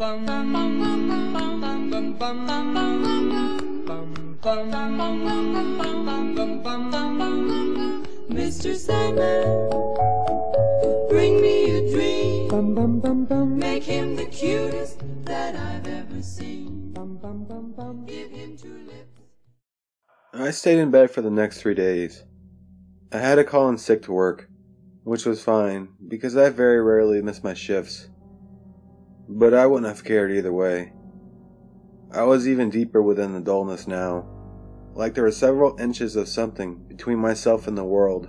Bum bum bum bum bum bum bum bum bum bum bum Mr. Sandman, bring me a dream. Bum bum bum bum. Make him the cutest that I've ever seen. Bum bum bum bum. Give him two lips. I stayed in bed for the next three days. I had to call in sick to work, which was fine because I very rarely miss my shifts. But I wouldn't have cared either way. I was even deeper within the dullness now, like there were several inches of something between myself and the world.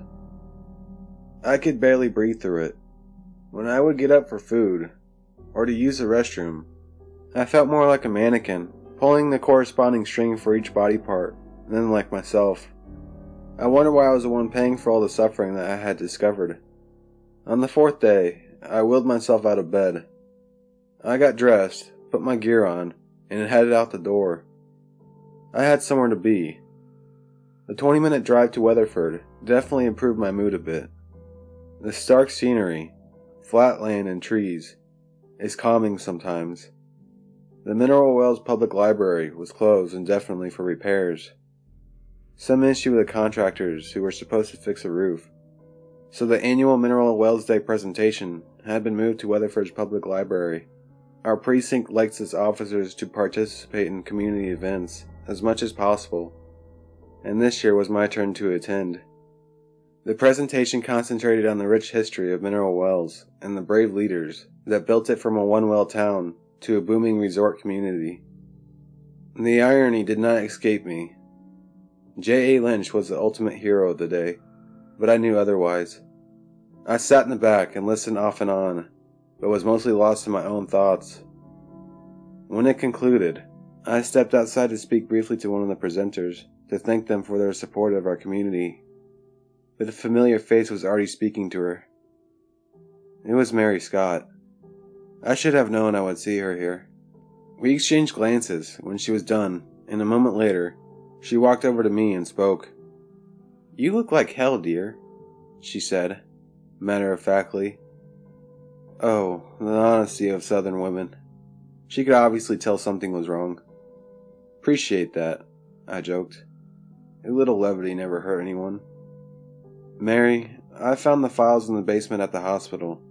I could barely breathe through it. When I would get up for food, or to use the restroom, I felt more like a mannequin, pulling the corresponding string for each body part than like myself. I wondered why I was the one paying for all the suffering that I had discovered. On the fourth day, I willed myself out of bed. I got dressed, put my gear on, and headed out the door. I had somewhere to be. The 20 minute drive to Weatherford definitely improved my mood a bit. The stark scenery, flat land and trees, is calming sometimes. The Mineral Wells Public Library was closed indefinitely for repairs. Some issue with the contractors who were supposed to fix the roof. So the annual Mineral Wells Day presentation had been moved to Weatherford's Public Library. Our precinct likes its officers to participate in community events as much as possible, and this year was my turn to attend. The presentation concentrated on the rich history of Mineral Wells and the brave leaders that built it from a one well town to a booming resort community. The irony did not escape me. J. A. Lynch was the ultimate hero of the day, but I knew otherwise. I sat in the back and listened off and on, but was mostly lost in my own thoughts. When it concluded, I stepped outside to speak briefly to one of the presenters to thank them for their support of our community. But a familiar face was already speaking to her. It was Mary Scott. I should have known I would see her here. We exchanged glances when she was done, and a moment later, she walked over to me and spoke. You look like hell, dear, she said, matter of factly. Oh, the honesty of southern women. She could obviously tell something was wrong. Appreciate that, I joked. A little levity never hurt anyone. Mary, I found the files in the basement at the hospital.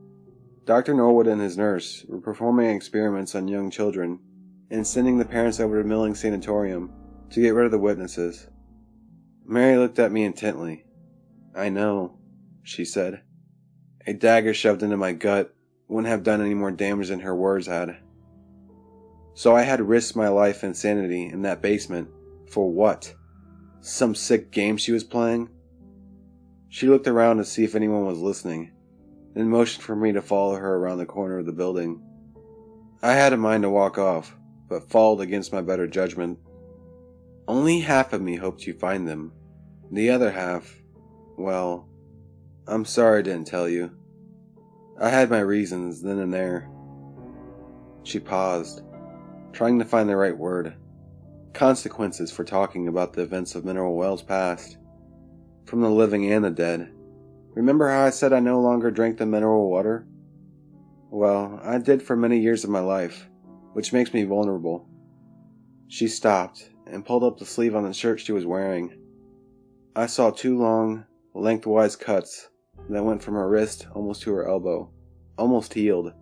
Dr. Norwood and his nurse were performing experiments on young children and sending the parents over to Milling Sanatorium to get rid of the witnesses. Mary looked at me intently. I know, she said. A dagger shoved into my gut wouldn't have done any more damage than her words had. So I had risked my life and sanity in that basement. For what? Some sick game she was playing? She looked around to see if anyone was listening, then motioned for me to follow her around the corner of the building. I had a mind to walk off, but followed against my better judgment. Only half of me hoped you find them. The other half, well, I'm sorry I didn't tell you. I had my reasons then and there. She paused, trying to find the right word. Consequences for talking about the events of Mineral Wells past. From the living and the dead. Remember how I said I no longer drank the mineral water? Well, I did for many years of my life, which makes me vulnerable. She stopped and pulled up the sleeve on the shirt she was wearing. I saw two long, lengthwise cuts that went from her wrist almost to her elbow, almost healed.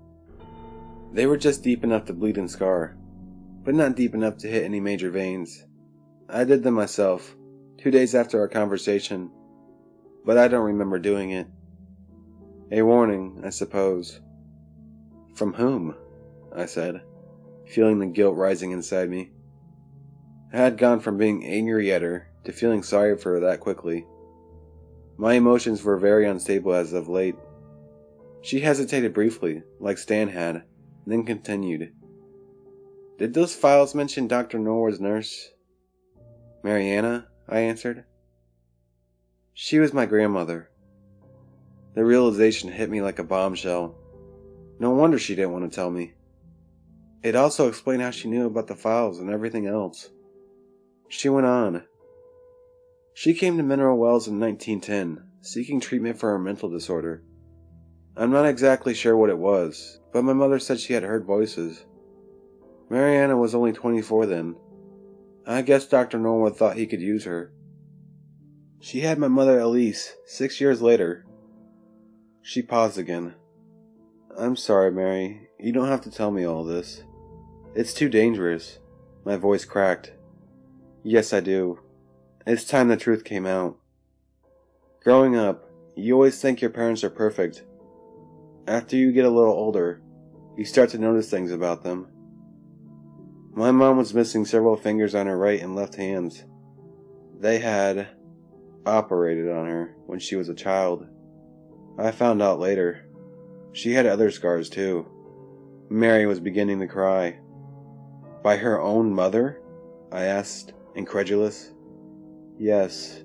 They were just deep enough to bleed and scar, but not deep enough to hit any major veins. I did them myself, two days after our conversation, but I don't remember doing it. A warning, I suppose. From whom? I said, feeling the guilt rising inside me. I had gone from being angry at her to feeling sorry for her that quickly. My emotions were very unstable as of late. She hesitated briefly, like Stan had, then continued. Did those files mention Dr. Norwood's nurse? Mariana, I answered. She was my grandmother. The realization hit me like a bombshell. No wonder she didn't want to tell me. It also explained how she knew about the files and everything else. She went on. She came to Mineral Wells in 1910, seeking treatment for a mental disorder. I'm not exactly sure what it was, but my mother said she had heard voices. Mariana was only 24 then. I guess Dr. Norwood thought he could use her. She had my mother Elise six years later. She paused again. I'm sorry, Mary. You don't have to tell me all this. It's too dangerous. My voice cracked. Yes, I do. It's time the truth came out. Growing up, you always think your parents are perfect. After you get a little older, you start to notice things about them. My mom was missing several fingers on her right and left hands. They had operated on her when she was a child. I found out later. She had other scars too. Mary was beginning to cry. By her own mother? I asked, incredulous. Yes,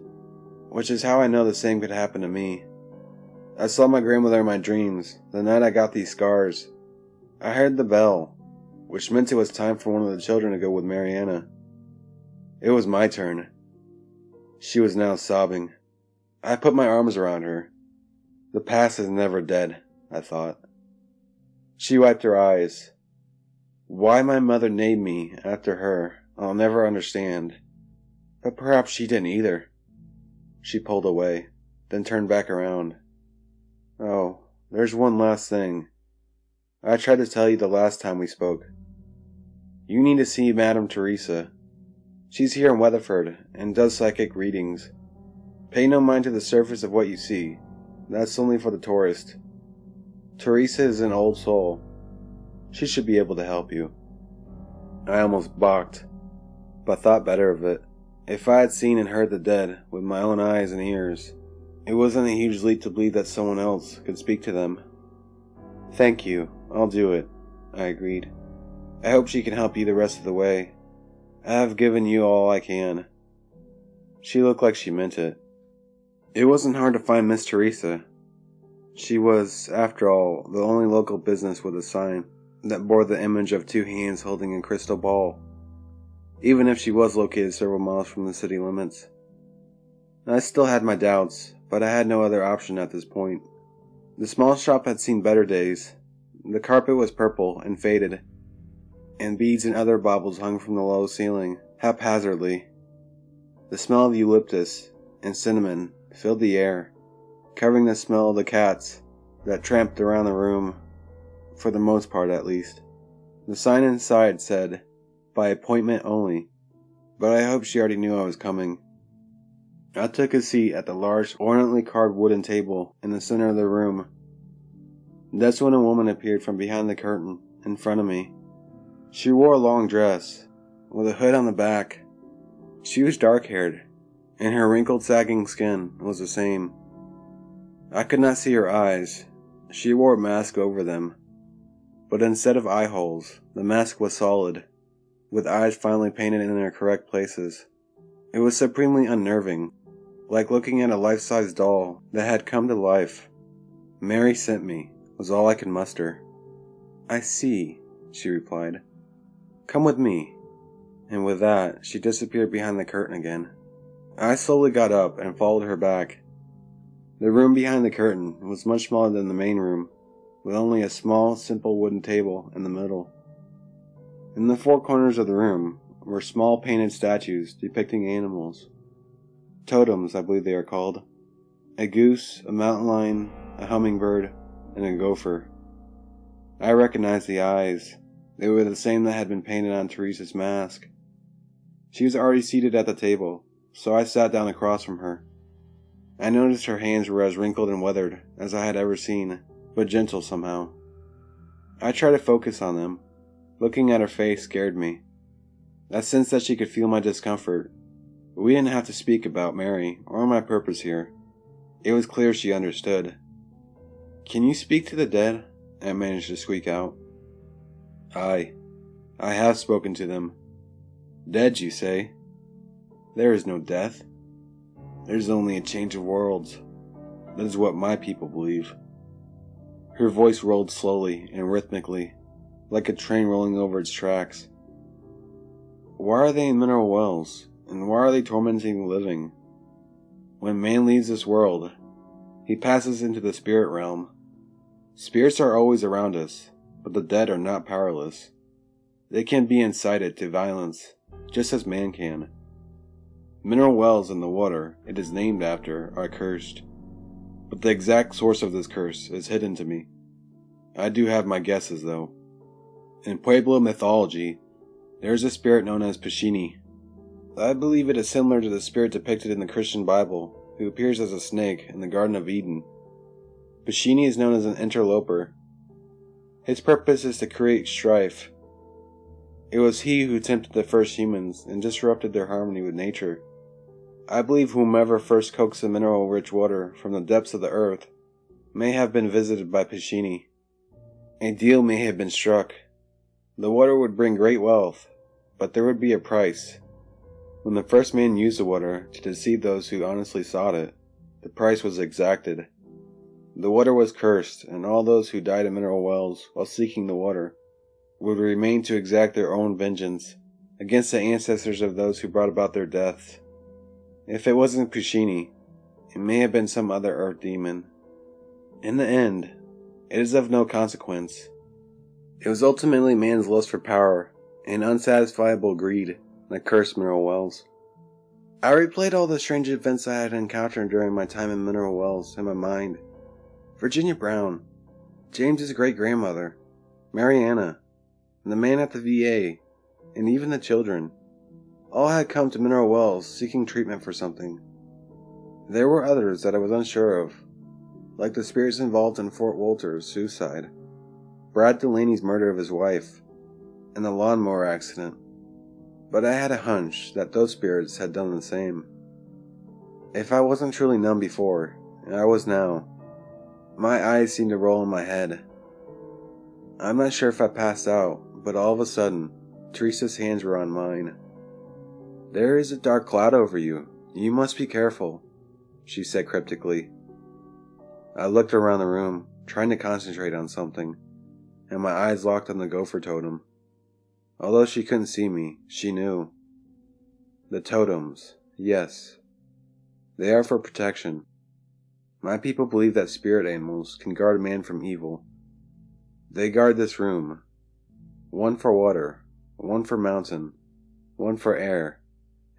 which is how I know the same could happen to me. I saw my grandmother in my dreams the night I got these scars. I heard the bell, which meant it was time for one of the children to go with Mariana. It was my turn. She was now sobbing. I put my arms around her. The past is never dead, I thought. She wiped her eyes. Why my mother named me after her, I'll never understand. But perhaps she didn't either. She pulled away, then turned back around. Oh, there's one last thing. I tried to tell you the last time we spoke. You need to see Madame Teresa. She's here in Weatherford and does psychic readings. Pay no mind to the surface of what you see. That's only for the tourist. Teresa is an old soul. She should be able to help you. I almost balked, but thought better of it. If I had seen and heard the dead with my own eyes and ears, it wasn't a huge leap to believe that someone else could speak to them. Thank you, I'll do it, I agreed. I hope she can help you the rest of the way. I have given you all I can. She looked like she meant it. It wasn't hard to find Miss Teresa. She was, after all, the only local business with a sign that bore the image of two hands holding a crystal ball, even if she was located several miles from the city limits. I still had my doubts, but I had no other option at this point. The small shop had seen better days. The carpet was purple and faded, and beads and other baubles hung from the low ceiling, haphazardly. The smell of eucalyptus and cinnamon filled the air, covering the smell of the cats that tramped around the room for the most part at least. The sign inside said, by appointment only, but I hoped she already knew I was coming. I took a seat at the large, ornately carved wooden table in the center of the room. That's when a woman appeared from behind the curtain in front of me. She wore a long dress, with a hood on the back. She was dark haired, and her wrinkled, sagging skin was the same. I could not see her eyes. She wore a mask over them, but instead of eye holes, the mask was solid, with eyes finely painted in their correct places. It was supremely unnerving, like looking at a life size doll that had come to life. Mary sent me, was all I could muster. I see, she replied. Come with me. And with that, she disappeared behind the curtain again. I slowly got up and followed her back. The room behind the curtain was much smaller than the main room, with only a small, simple wooden table in the middle. In the four corners of the room were small painted statues depicting animals. Totems, I believe they are called. A goose, a mountain lion, a hummingbird, and a gopher. I recognized the eyes. They were the same that had been painted on Teresa's mask. She was already seated at the table, so I sat down across from her. I noticed her hands were as wrinkled and weathered as I had ever seen but gentle somehow. I tried to focus on them. Looking at her face scared me. I sensed that she could feel my discomfort, but we didn't have to speak about Mary or my purpose here. It was clear she understood. Can you speak to the dead? I managed to squeak out. Aye, I have spoken to them. Dead, you say? There is no death. There's only a change of worlds. That is what my people believe. Her voice rolled slowly and rhythmically, like a train rolling over its tracks. Why are they in mineral wells, and why are they tormenting the living? When man leaves this world, he passes into the spirit realm. Spirits are always around us, but the dead are not powerless. They can be incited to violence, just as man can. Mineral wells in the water it is named after are cursed, but the exact source of this curse is hidden to me. I do have my guesses, though. In Pueblo mythology, there is a spirit known as Pishuni. I believe it is similar to the spirit depicted in the Christian Bible, who appears as a snake in the Garden of Eden. Pishuni is known as an interloper. His purpose is to create strife. It was he who tempted the first humans and disrupted their harmony with nature. I believe whomever first coaxed the mineral rich water from the depths of the earth may have been visited by Pishuni. A deal may have been struck. The water would bring great wealth, but there would be a price. When the first man used the water to deceive those who honestly sought it, the price was exacted. The water was cursed, and all those who died in mineral wells while seeking the water would remain to exact their own vengeance against the ancestors of those who brought about their deaths. If it wasn't Pishuni, it may have been some other earth demon. In the end, it is of no consequence. It was ultimately man's lust for power and unsatisfiable greed that cursed Mineral Wells. I replayed all the strange events I had encountered during my time in Mineral Wells in my mind. Virginia Brown, James's great grandmother, Mariana, the man at the VA, and even the children. All had come to Mineral Wells seeking treatment for something. There were others that I was unsure of, like the spirits involved in Fort Wolters suicide, Brad Delaney's murder of his wife, and the lawnmower accident. But I had a hunch that those spirits had done the same. If I wasn't truly numb before, I was now. My eyes seemed to roll in my head. I'm not sure if I passed out, but all of a sudden, Teresa's hands were on mine. There is a dark cloud over you. You must be careful, she said cryptically. I looked around the room, trying to concentrate on something, and my eyes locked on the gopher totem. Although she couldn't see me, she knew. The totems, yes. They are for protection. My people believe that spirit animals can guard man from evil. They guard this room. One for water, one for mountain, one for air,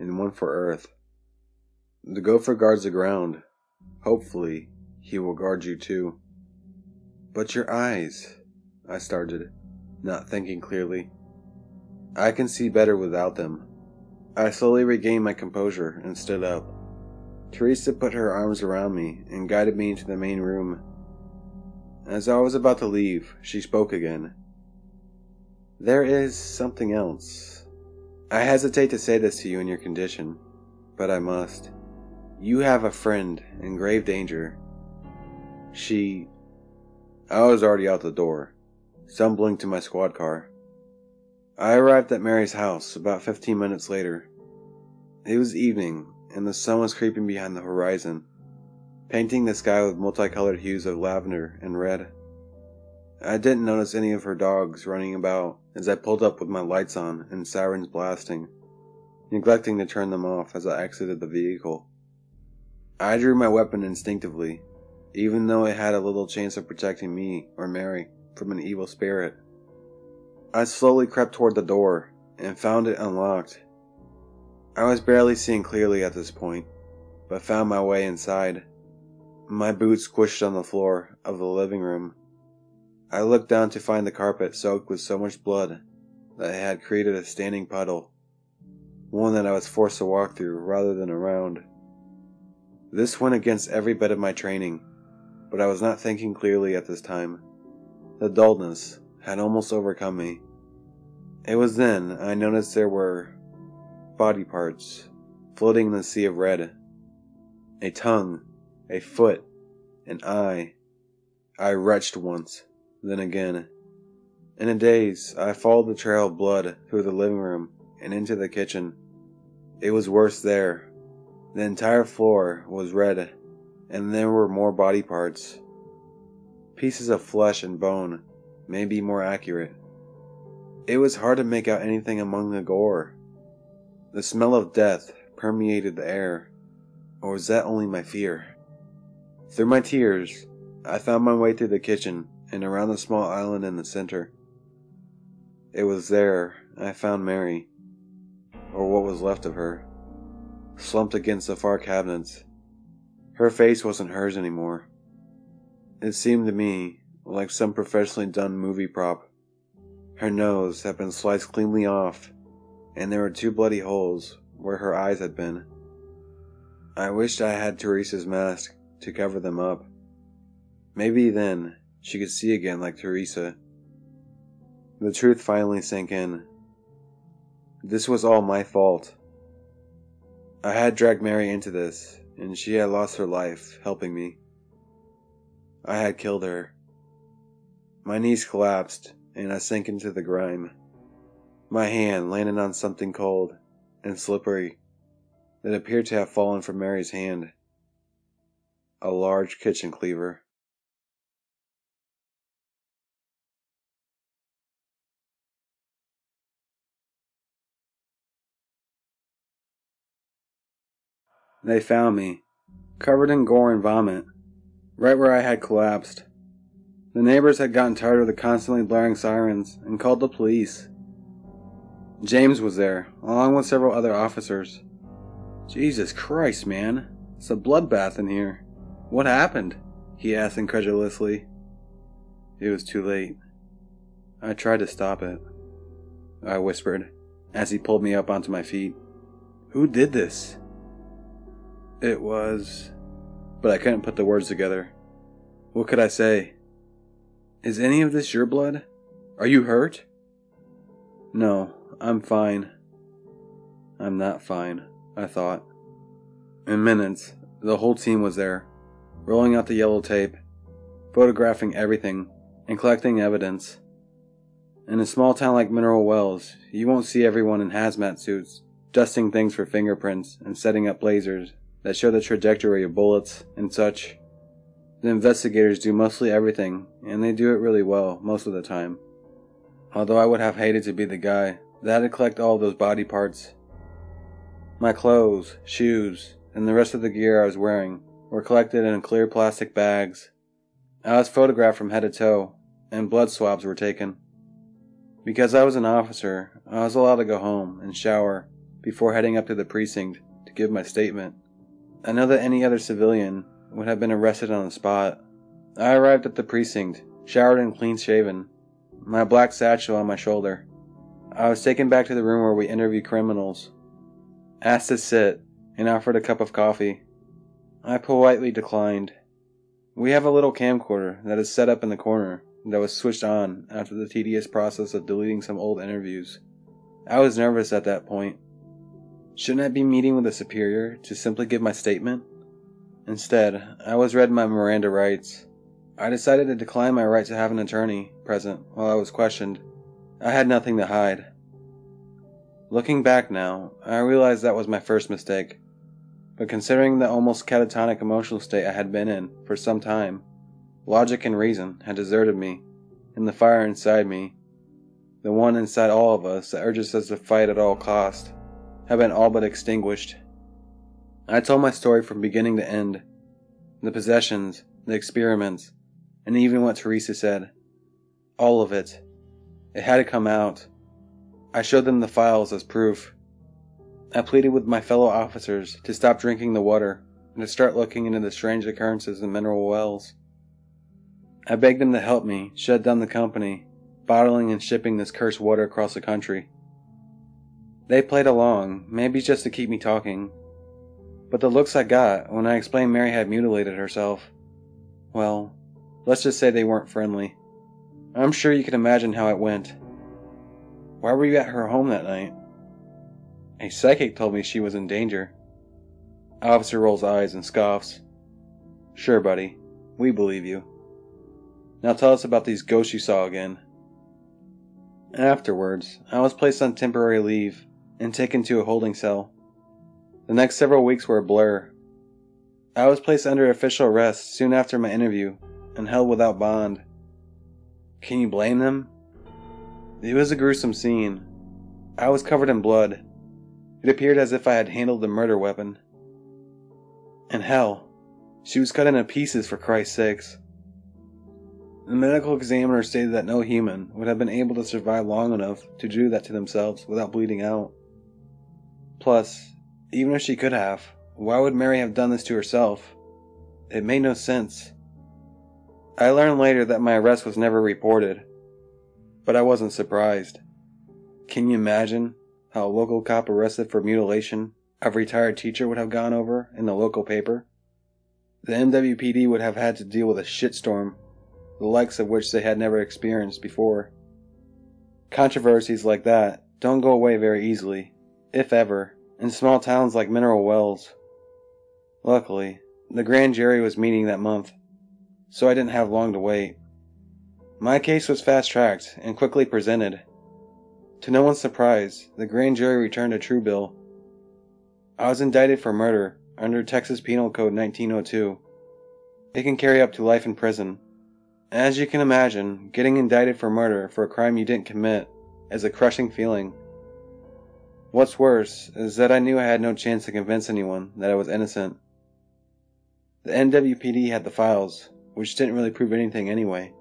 and one for earth. The gopher guards the ground. Hopefully, he will guard you too. But your eyes, I started, not thinking clearly. I can see better without them. I slowly regained my composure and stood up. Teresa put her arms around me and guided me into the main room. As I was about to leave, she spoke again. There is something else. I hesitate to say this to you in your condition, but I must. You have a friend in grave danger she. I was already out the door, stumbling to my squad car. I arrived at Mary's house about 15 minutes later. It was evening, and the sun was creeping behind the horizon, painting the sky with multicolored hues of lavender and red. I didn't notice any of her dogs running about as I pulled up with my lights on and sirens blasting, neglecting to turn them off as I exited the vehicle. I drew my weapon instinctively even though it had a little chance of protecting me or Mary from an evil spirit. I slowly crept toward the door and found it unlocked. I was barely seeing clearly at this point, but found my way inside. My boots squished on the floor of the living room. I looked down to find the carpet soaked with so much blood that it had created a standing puddle, one that I was forced to walk through rather than around. This went against every bit of my training but I was not thinking clearly at this time. The dullness had almost overcome me. It was then I noticed there were body parts floating in the sea of red. A tongue, a foot, an eye. I retched once, then again. In a daze, I followed the trail of blood through the living room and into the kitchen. It was worse there. The entire floor was red and there were more body parts. Pieces of flesh and bone, may be more accurate. It was hard to make out anything among the gore. The smell of death permeated the air, or was that only my fear? Through my tears, I found my way through the kitchen and around the small island in the center. It was there, I found Mary, or what was left of her, slumped against the far cabinets. Her face wasn't hers anymore. It seemed to me like some professionally done movie prop. Her nose had been sliced cleanly off, and there were two bloody holes where her eyes had been. I wished I had Teresa's mask to cover them up. Maybe then she could see again like Teresa. The truth finally sank in. This was all my fault. I had dragged Mary into this, and she had lost her life helping me. I had killed her. My knees collapsed, and I sank into the grime. My hand landed on something cold and slippery that appeared to have fallen from Mary's hand. A large kitchen cleaver. They found me, covered in gore and vomit, right where I had collapsed. The neighbors had gotten tired of the constantly blaring sirens and called the police. James was there, along with several other officers. Jesus Christ, man. It's a bloodbath in here. What happened? He asked incredulously. It was too late. I tried to stop it. I whispered, as he pulled me up onto my feet. Who did this? It was. But I couldn't put the words together. What could I say? Is any of this your blood? Are you hurt? No, I'm fine. I'm not fine, I thought. In minutes, the whole team was there, rolling out the yellow tape, photographing everything, and collecting evidence. In a small town like Mineral Wells, you won't see everyone in hazmat suits, dusting things for fingerprints and setting up lasers that show the trajectory of bullets and such. The investigators do mostly everything, and they do it really well most of the time. Although I would have hated to be the guy that had to collect all those body parts. My clothes, shoes, and the rest of the gear I was wearing were collected in clear plastic bags. I was photographed from head to toe, and blood swabs were taken. Because I was an officer, I was allowed to go home and shower before heading up to the precinct to give my statement. I know that any other civilian would have been arrested on the spot. I arrived at the precinct, showered and clean shaven, my black satchel on my shoulder. I was taken back to the room where we interview criminals, asked to sit, and offered a cup of coffee. I politely declined. We have a little camcorder that is set up in the corner that was switched on after the tedious process of deleting some old interviews. I was nervous at that point. Shouldn't I be meeting with a superior to simply give my statement? Instead, I was read my Miranda rights. I decided to decline my right to have an attorney present while I was questioned. I had nothing to hide. Looking back now, I realize that was my first mistake. But considering the almost catatonic emotional state I had been in for some time, logic and reason had deserted me, and the fire inside me, the one inside all of us that urges us to fight at all cost, have been all but extinguished. I told my story from beginning to end the possessions, the experiments, and even what Teresa said. All of it. It had to come out. I showed them the files as proof. I pleaded with my fellow officers to stop drinking the water and to start looking into the strange occurrences in mineral wells. I begged them to help me shut down the company, bottling and shipping this cursed water across the country. They played along, maybe just to keep me talking. But the looks I got when I explained Mary had mutilated herself, well, let's just say they weren't friendly. I'm sure you can imagine how it went. Why were you at her home that night? A psychic told me she was in danger. Officer rolls eyes and scoffs. Sure, buddy. We believe you. Now tell us about these ghosts you saw again. Afterwards, I was placed on temporary leave and taken to a holding cell. The next several weeks were a blur. I was placed under official arrest soon after my interview and held without bond. Can you blame them? It was a gruesome scene. I was covered in blood. It appeared as if I had handled the murder weapon. And hell, she was cut into pieces for Christ's sakes. The medical examiner stated that no human would have been able to survive long enough to do that to themselves without bleeding out. Plus, even if she could have, why would Mary have done this to herself? It made no sense. I learned later that my arrest was never reported, but I wasn't surprised. Can you imagine how a local cop arrested for mutilation a retired teacher would have gone over in the local paper? The MWPD would have had to deal with a shitstorm, the likes of which they had never experienced before. Controversies like that don't go away very easily, if ever, in small towns like Mineral Wells. Luckily, the grand jury was meeting that month, so I didn't have long to wait. My case was fast tracked and quickly presented. To no one's surprise, the grand jury returned a true bill. I was indicted for murder under Texas Penal Code 1902. It can carry up to life in prison. As you can imagine, getting indicted for murder for a crime you didn't commit is a crushing feeling. What's worse is that I knew I had no chance to convince anyone that I was innocent. The MWPD had the files, which didn't really prove anything anyway,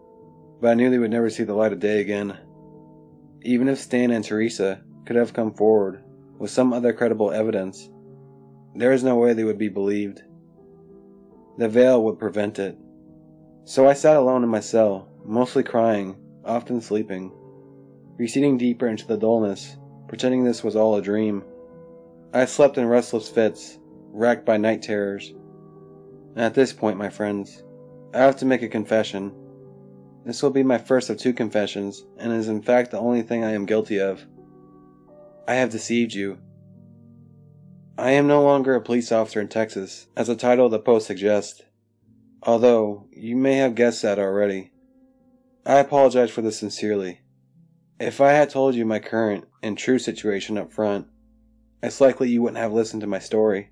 but I knew they would never see the light of day again. Even if Stan and Teresa could have come forward with some other credible evidence, there is no way they would be believed. The veil would prevent it. So I sat alone in my cell, mostly crying, often sleeping, receding deeper into the dullness, pretending this was all a dream. I slept in restless fits, racked by night terrors. At this point, my friends, I have to make a confession. This will be my first of two confessions, and is in fact the only thing I am guilty of. I have deceived you. I am no longer a police officer in Texas, as the title of the post suggests, although you may have guessed that already. I apologize for this sincerely. If I had told you my current and true situation up front, it's likely you wouldn't have listened to my story.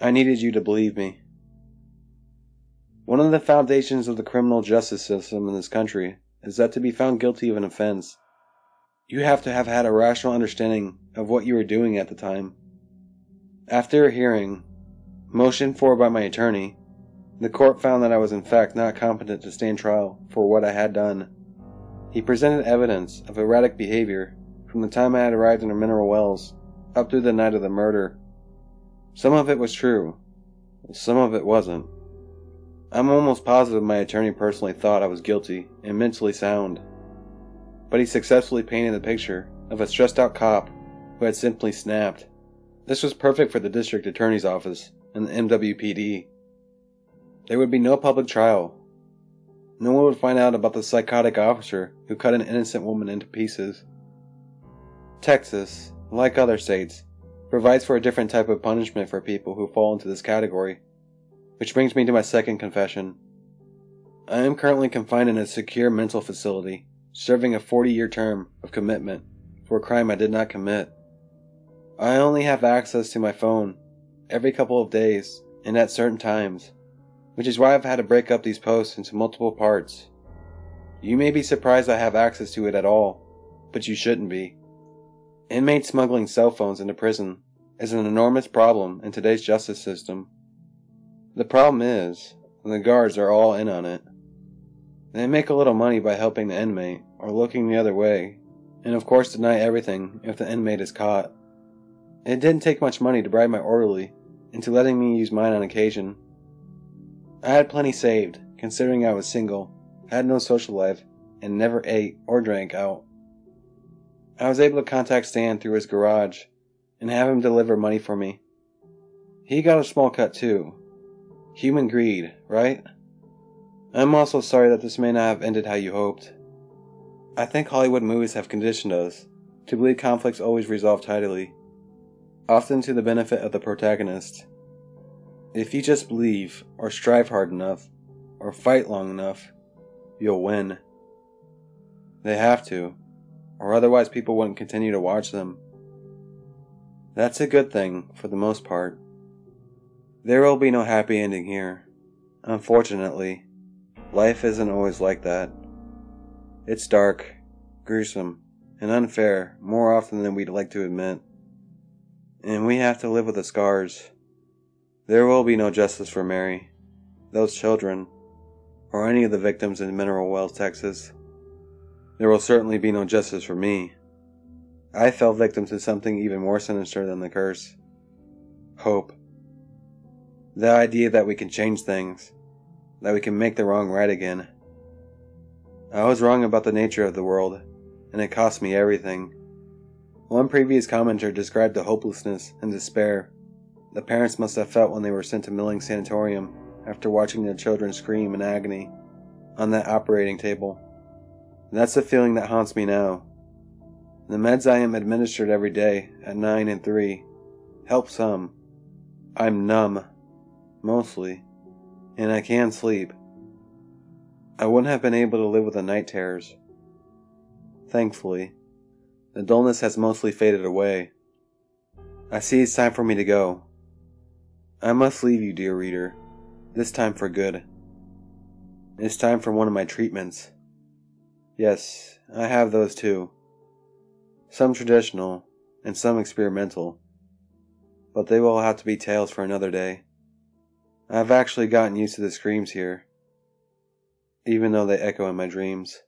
I needed you to believe me. One of the foundations of the criminal justice system in this country is that to be found guilty of an offense, you have to have had a rational understanding of what you were doing at the time. After a hearing, motioned for by my attorney, the court found that I was in fact not competent to stand trial for what I had done. He presented evidence of erratic behavior from the time I had arrived in the Mineral Wells up through the night of the murder. Some of it was true, some of it wasn't. I'm almost positive my attorney personally thought I was guilty and mentally sound. But he successfully painted the picture of a stressed out cop who had simply snapped. This was perfect for the district attorney's office and the MWPD. There would be no public trial. No one would find out about the psychotic officer who cut an innocent woman into pieces. Texas, like other states, provides for a different type of punishment for people who fall into this category. Which brings me to my second confession. I am currently confined in a secure mental facility, serving a 40 year term of commitment for a crime I did not commit. I only have access to my phone every couple of days and at certain times, which is why I've had to break up these posts into multiple parts. You may be surprised I have access to it at all, but you shouldn't be. Inmate smuggling cell phones into prison is an enormous problem in today's justice system. The problem is, the guards are all in on it. They make a little money by helping the inmate or looking the other way, and of course deny everything if the inmate is caught. It didn't take much money to bribe my orderly into letting me use mine on occasion. I had plenty saved, considering I was single, had no social life, and never ate or drank out. I was able to contact Stan through his garage and have him deliver money for me. He got a small cut too, Human greed, right? I'm also sorry that this may not have ended how you hoped. I think Hollywood movies have conditioned us to believe conflicts always resolve tidily, often to the benefit of the protagonist. If you just believe, or strive hard enough, or fight long enough, you'll win. They have to, or otherwise people wouldn't continue to watch them. That's a good thing, for the most part. There will be no happy ending here. Unfortunately, life isn't always like that. It's dark, gruesome, and unfair more often than we'd like to admit. And we have to live with the scars. There will be no justice for Mary, those children, or any of the victims in Mineral Wells, Texas. There will certainly be no justice for me. I fell victim to something even more sinister than the curse hope. The idea that we can change things, that we can make the wrong right again. I was wrong about the nature of the world, and it cost me everything. One previous commenter described the hopelessness and despair the parents must have felt when they were sent to Milling Sanatorium after watching their children scream in agony on that operating table. And that's the feeling that haunts me now. The meds I am administered every day at 9 and 3 help some. I'm numb, mostly, and I can sleep. I wouldn't have been able to live with the night terrors. Thankfully, the dullness has mostly faded away. I see it's time for me to go. I must leave you, dear reader, this time for good. It's time for one of my treatments. Yes, I have those too. Some traditional, and some experimental. But they will have to be tales for another day. I've actually gotten used to the screams here, even though they echo in my dreams.